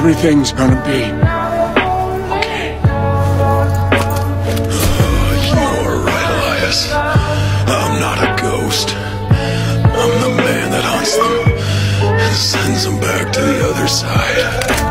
Everything's gonna be okay. You're right, Elias. I'm not a ghost. I'm the man that hunts them and sends them back to the other side.